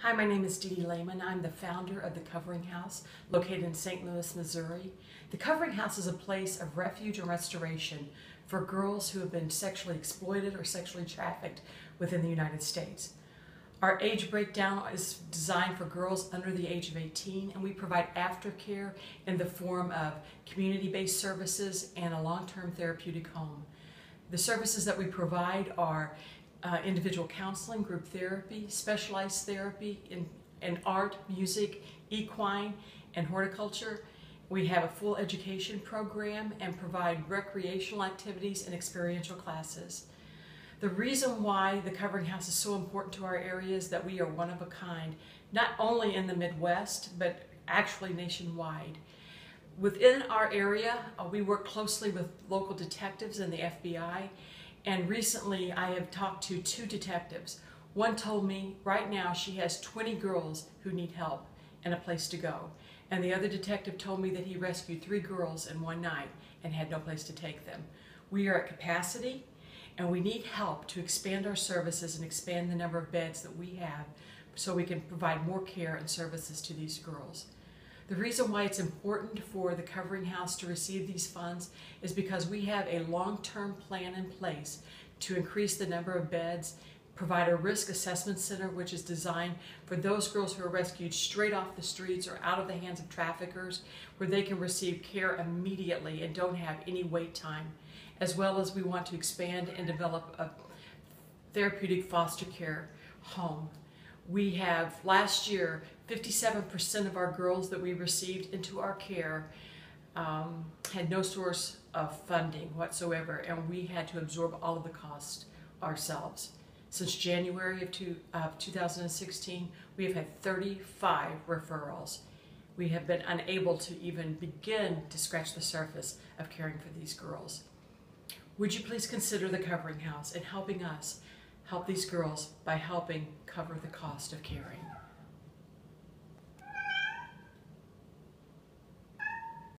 Hi, my name is Dee Dee Lhamon. I'm the founder of the Covering House located in St. Louis, Missouri. The Covering House is a place of refuge and restoration for girls who have been sexually exploited or sexually trafficked within the United States. Our age breakdown is designed for girls under the age of 18, and we provide aftercare in the form of community based services and a long term therapeutic home. The services that we provide are uh, individual counseling, group therapy, specialized therapy in, in art, music, equine, and horticulture. We have a full education program and provide recreational activities and experiential classes. The reason why the Covering House is so important to our area is that we are one of a kind, not only in the Midwest, but actually nationwide. Within our area, uh, we work closely with local detectives and the FBI, and recently I have talked to two detectives. One told me right now she has 20 girls who need help and a place to go. And the other detective told me that he rescued three girls in one night and had no place to take them. We are at capacity and we need help to expand our services and expand the number of beds that we have so we can provide more care and services to these girls. The reason why it's important for the Covering House to receive these funds is because we have a long-term plan in place to increase the number of beds, provide a risk assessment center which is designed for those girls who are rescued straight off the streets or out of the hands of traffickers where they can receive care immediately and don't have any wait time as well as we want to expand and develop a therapeutic foster care home. We have last year 57% of our girls that we received into our care um, had no source of funding whatsoever, and we had to absorb all of the cost ourselves. Since January of, two, of 2016, we have had 35 referrals. We have been unable to even begin to scratch the surface of caring for these girls. Would you please consider the Covering House and helping us help these girls by helping cover the cost of caring?